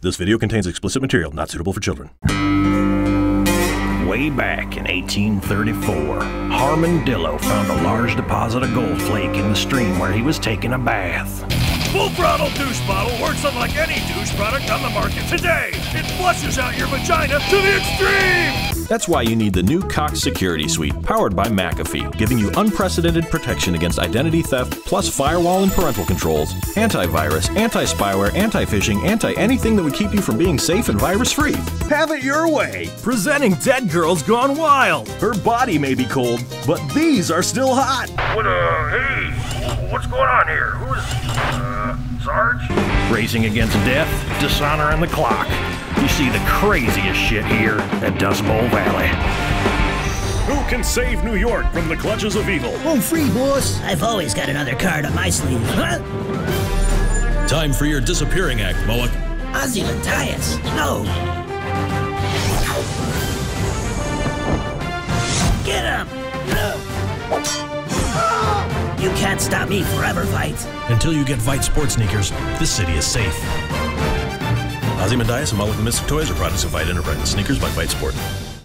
This video contains explicit material not suitable for children. Way back in 1834, Harmon Dillo found a large deposit of gold flake in the stream where he was taking a bath. Full throttle douche bottle works unlike any douche product on the market today. It flushes out your vagina to the extreme. That's why you need the new Cox Security Suite, powered by McAfee, giving you unprecedented protection against identity theft, plus firewall and parental controls, antivirus, anti-spyware, anti-phishing, anti-anything that would keep you from being safe and virus-free. Have it your way. Presenting Dead Girls Gone Wild. Her body may be cold, but these are still hot. What, uh, hey, what's going on here? Who is, uh, Sarge? Racing against death, dishonor, and the clock. You see the craziest shit here at Dust Bowl Valley. Who can save New York from the clutches of evil? Home free, boss. I've always got another card up my sleeve. Huh? Time for your disappearing act, Mullock. Ozymandias. No. Get him! You can't stop me forever, Vite. Until you get Vite Sports sneakers, this city is safe. Ozymandias and Mullock the Mystic Toys are products of Vite Enterprises. Sneakers by Fight Sport.